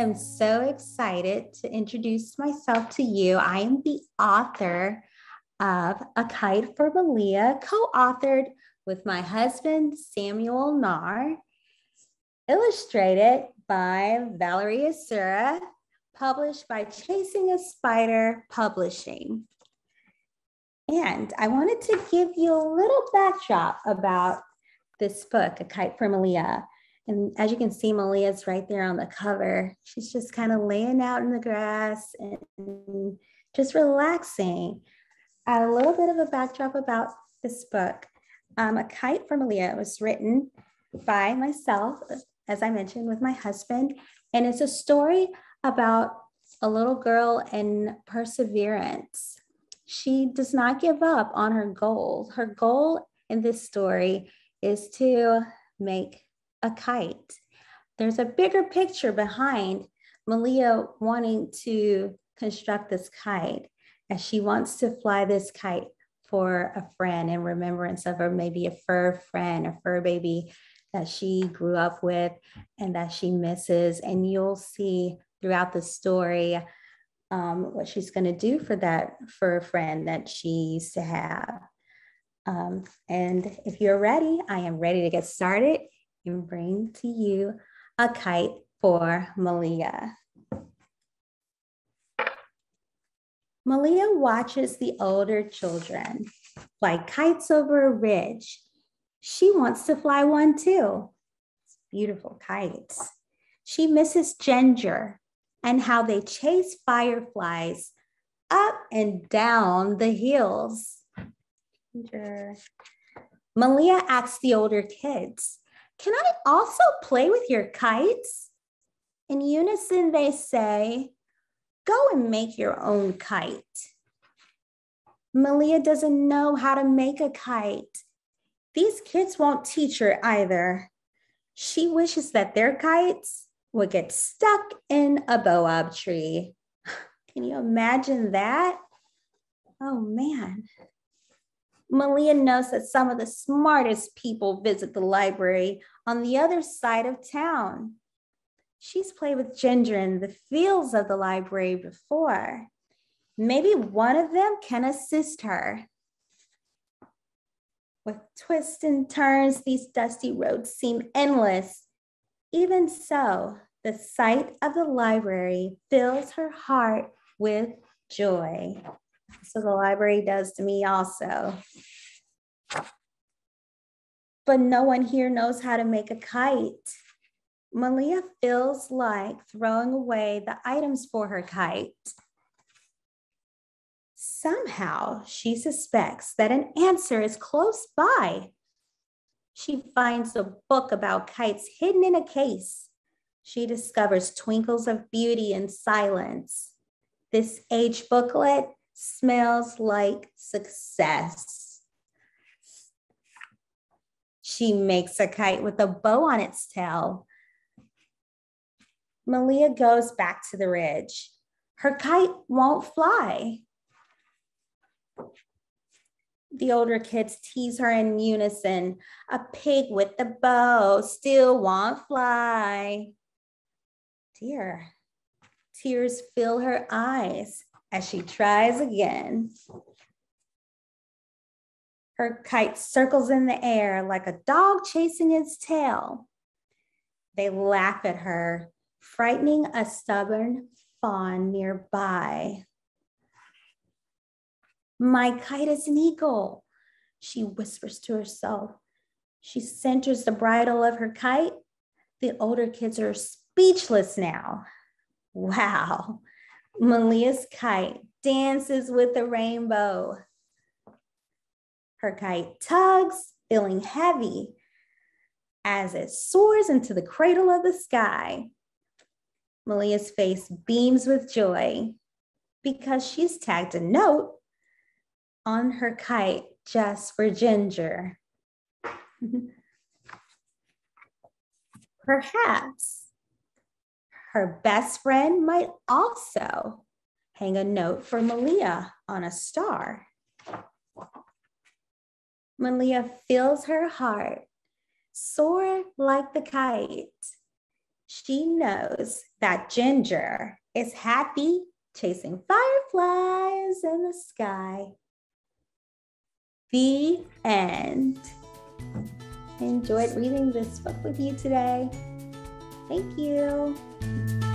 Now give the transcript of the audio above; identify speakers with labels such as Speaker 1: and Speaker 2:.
Speaker 1: am so excited to introduce myself to you. I am the author of A Kite for Melia, co authored with my husband, Samuel Narh, illustrated by Valerie Asura, published by Chasing a Spider Publishing. And I wanted to give you a little backdrop about this book, A Kite for Melia. And as you can see, Melia's right there on the cover. She's just kind of laying out in the grass and just relaxing. A little bit of a backdrop about this book. Um, a Kite for Melia was written by myself, as I mentioned, with my husband. And it's a story about a little girl and perseverance. She does not give up on her goal. Her goal in this story is to make a kite. There's a bigger picture behind Melia wanting to construct this kite as she wants to fly this kite for a friend in remembrance of her, maybe a fur friend, a fur baby that she grew up with and that she misses. And you'll see throughout the story um, what she's going to do for that fur friend that she used to have. Um, and if you're ready, I am ready to get started and bring to you a kite for Melia. Melia watches the older children fly kites over a ridge. She wants to fly one too. It's Beautiful kites. She misses Ginger and how they chase fireflies up and down the hills. Ginger. Melia asks the older kids, Can I also play with your kites? In unison, they say, Go and make your own kite. Melia doesn't know how to make a kite. These kids won't teach her either. She wishes that their kites would get stuck in a baobab tree. Can you imagine that? Oh man. Melia knows that some of the smartest people visit the library on the other side of town. She's played with Ginger in the fields of the library before. Maybe one of them can assist her. With twists and turns, these dusty roads seem endless. Even so, the sight of the library fills her heart with joy. So the library does to me also. But no one here knows how to make a kite. Melia feels like throwing away the items for her kite. Somehow she suspects that an answer is close by. She finds a book about kites hidden in a case. She discovers twinkles of beauty in silence. This age booklet smells like success. She makes a kite with a bow on its tail Melia goes back to the ridge. Her kite won't fly. The older kids tease her in unison. A pig with the bow still won't fly. Dear, tears fill her eyes as she tries again. Her kite circles in the air like a dog chasing its tail. They laugh at her frightening a stubborn fawn nearby. My kite is an eagle, she whispers to herself. She centers the bridle of her kite. The older kids are speechless now. Wow, Melia's kite dances with the rainbow. Her kite tugs, feeling heavy as it soars into the cradle of the sky. Melia's face beams with joy because she's tagged a note on her kite just for Ginger. Perhaps her best friend might also hang a note for Melia on a star. Melia feels her heart soar like the kite she knows that Ginger is happy chasing fireflies in the sky. The end. I enjoyed reading this book with you today. Thank you.